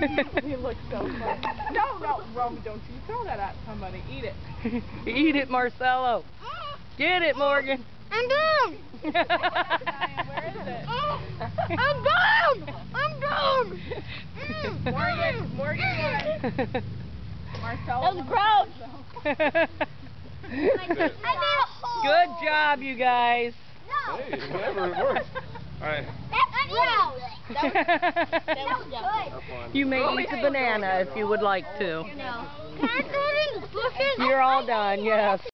he looks so funny. No, no, Romy, don't you throw that at somebody. Eat it. Eat it, Marcelo. Get it, Morgan. I'm done. Ryan, where is it? Oh, I'm done. I'm done. Mm, Morgan, mm, Morgan mm. won. Marcella. That was gross. I made a hole. Good job, you guys. No. Hey, whatever, it works. All right. That's gross. That was good. Have fun. You may oh, eat the banana if you would like to. No. Can I throw it in the bushes? You're all done, yes.